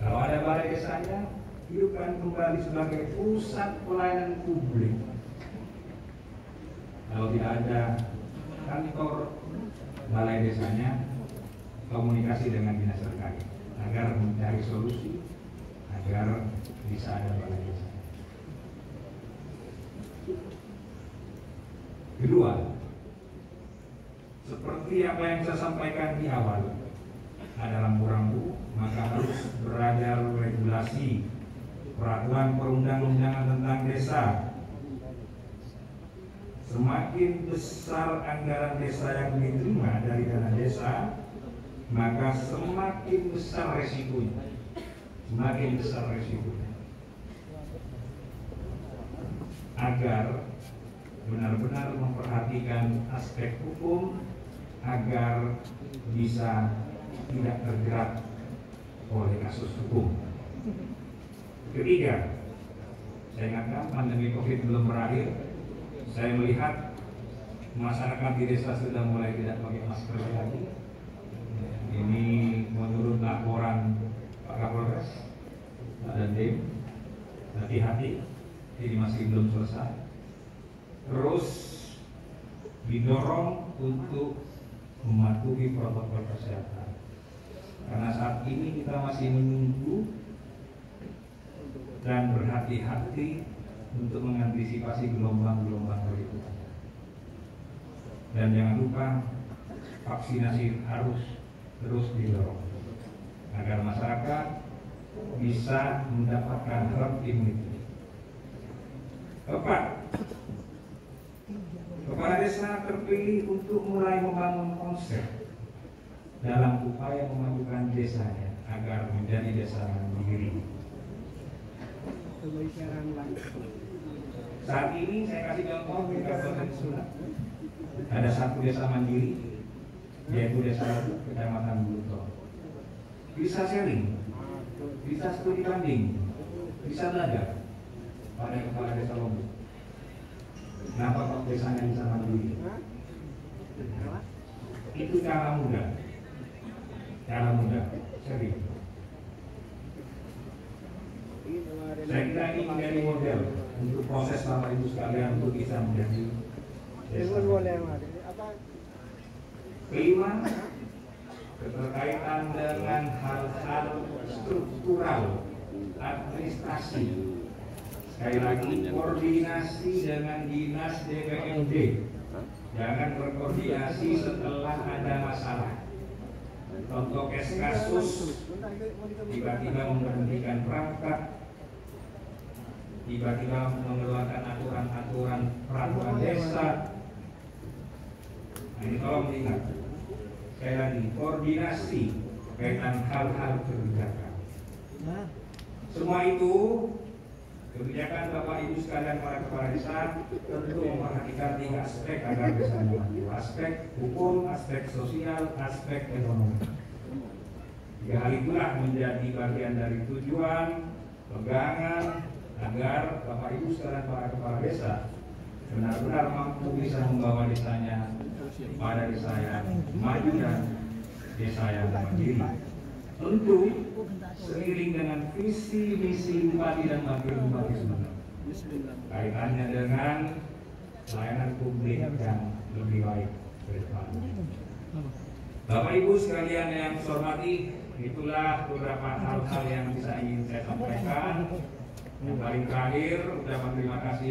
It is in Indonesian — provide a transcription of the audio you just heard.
Kalau ada balai desanya, hidupkan kembali sebagai pusat pelayanan publik. Kalau tidak ada kantor balai desanya, komunikasi dengan dinas terkait agar mencari solusi agar bisa ada balai desa. Kedua, seperti apa yang saya sampaikan di awal, ada rambu-rambu, maka harus berada regulasi peraturan perundang-undangan tentang desa. Semakin besar anggaran desa yang diterima dari dana desa, maka semakin besar resikonya. Semakin besar resikonya. Agar benar-benar memperhatikan aspek hukum agar bisa tidak terjerat oleh kasus hukum. Ketiga, saya ingatkan pandemi COVID belum berakhir. Saya melihat masyarakat di desa sudah mulai tidak pakai masker lagi. Ini menurut laporan Pak Kapolres dan Dem. Hati-hati, ini masih belum selesai terus didorong untuk mematuhi protokol kesehatan. Karena saat ini kita masih menunggu dan berhati-hati untuk mengantisipasi gelombang-gelombang berikutnya. Dan jangan lupa vaksinasi harus terus didorong agar masyarakat bisa mendapatkan herd immunity. Keempat, Kepala desa terpilih untuk mulai membangun konsep dalam upaya memajukan desanya agar menjadi desa mandiri. Saat ini saya kasih contoh di Kabupaten Sulat. Ada satu desa mandiri, yaitu desa Kecamatan Buluto. Bisa sharing, bisa studi banding, bisa belajar pada kepala desa Lombok. Kenapa kok desanya bisa mandiri? Itu cara mudah. Cara mudah, serius. Saya kira ini menjadi model untuk proses Bapak Ibu sekalian untuk bisa menjadi desa. Kelima, keterkaitan dengan hal-hal struktural administrasi Sekali lagi koordinasi dengan dinas DPMD. Jangan berkoordinasi setelah ada masalah. Contoh kes kasus tiba-tiba memberhentikan perangkat, tiba-tiba mengeluarkan aturan-aturan peraturan desa. Nah, ini tolong diingat. Sekali lagi koordinasi kaitan hal-hal kebijakan. Semua itu Kebijakan Bapak Ibu sekalian para kepala desa tentu memperhatikan tiga aspek agar bisa maju. Aspek hukum, aspek sosial, aspek ekonomi. Tiga hal itulah menjadi bagian dari tujuan, pegangan agar Bapak Ibu sekalian para kepala desa benar-benar mampu bisa membawa desanya pada desa yang maju dan desa yang mandiri. Tentu seiring dengan visi misi bupati dan wakil bupati Sumeneb kaitannya dengan pelayanan publik yang lebih baik ke. Bapak Ibu sekalian yang saya hormati, itulah beberapa hal-hal yang bisa ingin saya sampaikan. Yang paling terakhir, ucapan terima kasih.